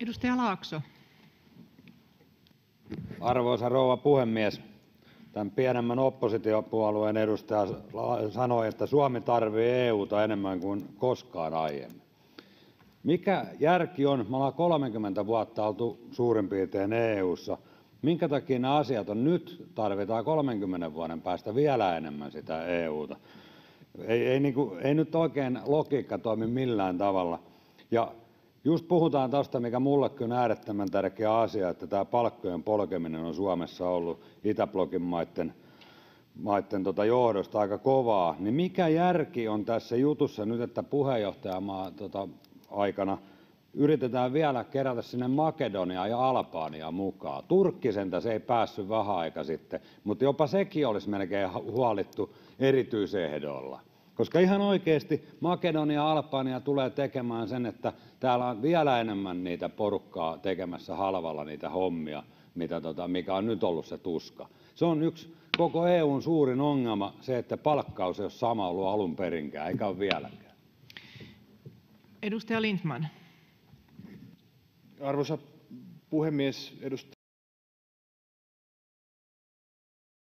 Edustaja Laakso. Arvoisa rouva puhemies! Tämän pienemmän oppositiopuolueen edustaja sanoi, että Suomi tarvitsee EU:ta enemmän kuin koskaan aiemmin. Mikä järki on? Me ollaan 30 vuotta oltu suurin piirtein EU:ssa. Minkä takia ne asiat nyt tarvitaan 30 vuoden päästä vielä enemmän sitä EU:ta? Ei nyt oikein logiikka toimi millään tavalla. Just puhutaan tuosta, mikä minullekin on äärettömän tärkeä asia, että tämä palkkojen polkeminen on Suomessa ollut itäblokin maitten johdosta aika kovaa. Mikä järki on tässä jutussa nyt, että puheenjohtajamaan aikana yritetään vielä kerätä sinne Makedoniaa ja Albaniaa mukaan? Turkki sentään ei päässyt vähän aikaa sitten, mutta jopa sekin olisi melkein huolittu erityisehdoilla. Koska ihan oikeasti Makedonia ja Albania tulevat tekemään sen, että täällä on vielä enemmän niitä porukkaa tekemässä halvalla niitä hommia, mikä on nyt ollut se tuska. Se on yksi koko EU:n suurin ongelma, että palkkaus ei ole sama ollut alun perinkään eikä ole vieläkään. Edustaja Lindtman. Arvoisa puhemies! Edustaja